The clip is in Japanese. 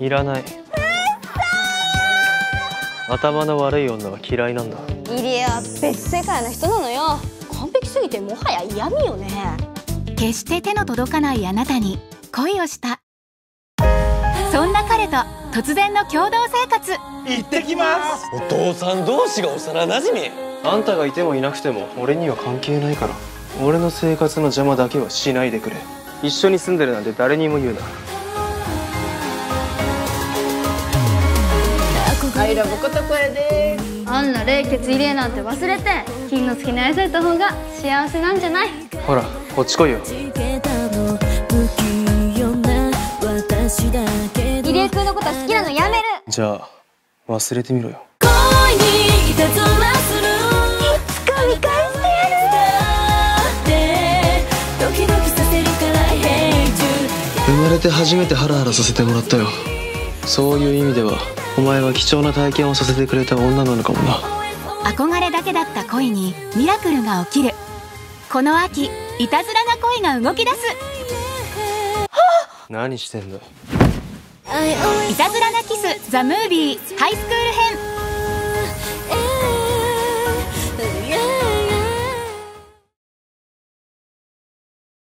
いらない。頭の悪い女は嫌いなんだ。イリエは別世界の人なのよ。完璧すぎてもはや嫌味よね。決して手の届かないあなたに恋をした。そんな彼と突然の共同生活。行ってきます。お父さん同士が幼なじみあんたがいてもいなくても俺には関係ないから。俺の生活の邪魔だけはしないでくれ。一緒に住んでるなんて誰にも言うなイラブことこれです。あんな冷血入れなんて忘れて金の好きに愛された方が幸せなんじゃない？ほらこっち来いよ。入江君のこと好きなのやめる。じゃあ忘れてみろよ。いつか見返してや生まれて初めてハラハラさせてもらったよ。そういう意味ではお前は貴重な体験をさせてくれた女なのかもな。憧れだけだった恋にミラクルが起きる。この秋いたずらな恋が動き出す。何してんだいたずらなキスザ・ムービーハイスクール編